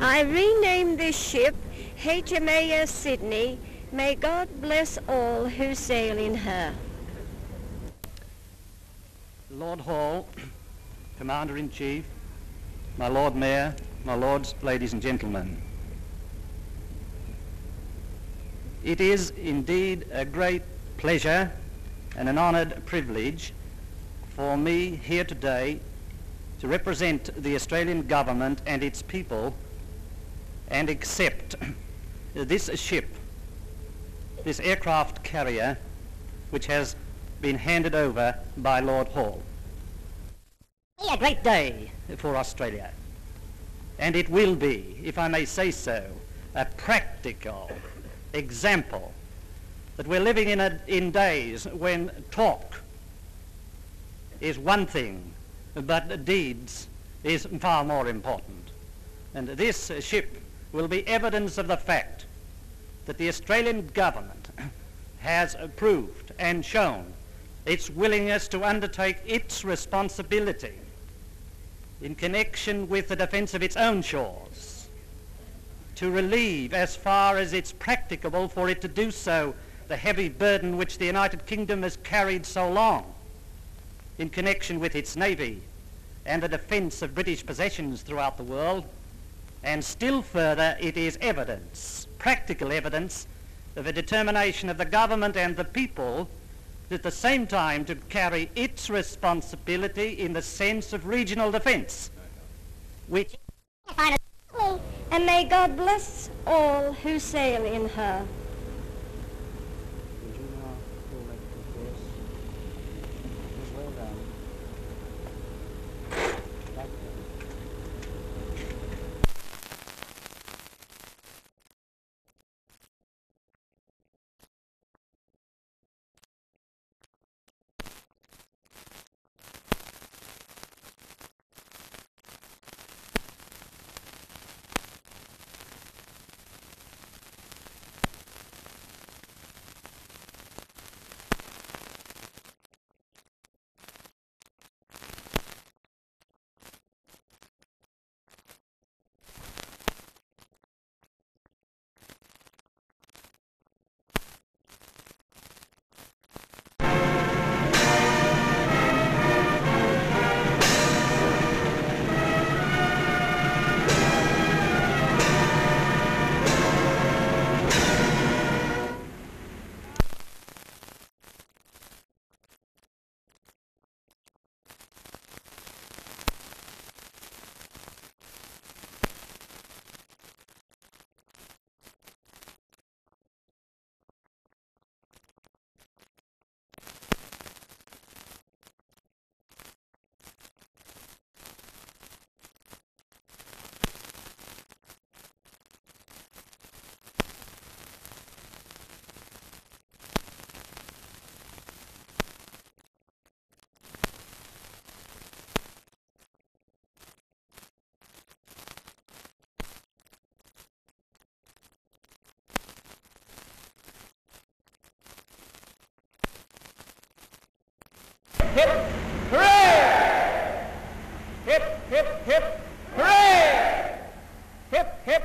I rename this ship HMAS Sydney. May God bless all who sail in her. Lord Hall, Commander-in-Chief, my Lord Mayor, my Lords, ladies and gentlemen. It is indeed a great pleasure and an honoured privilege for me here today to represent the Australian government and its people and accept this ship, this aircraft carrier, which has been handed over by Lord Hall. A great day for Australia. And it will be, if I may say so, a practical example that we're living in, a, in days when talk is one thing, but deeds is far more important. And this ship will be evidence of the fact that the Australian government has proved and shown its willingness to undertake its responsibility in connection with the defence of its own shores, to relieve as far as it's practicable for it to do so the heavy burden which the United Kingdom has carried so long in connection with its navy and the defence of British possessions throughout the world, and still further it is evidence, practical evidence, of a determination of the government and the people at the same time to carry its responsibility in the sense of regional defence, which... And may God bless all who sail in her. hip, hooray! Hip, hip, hip, hooray! Hip, hip,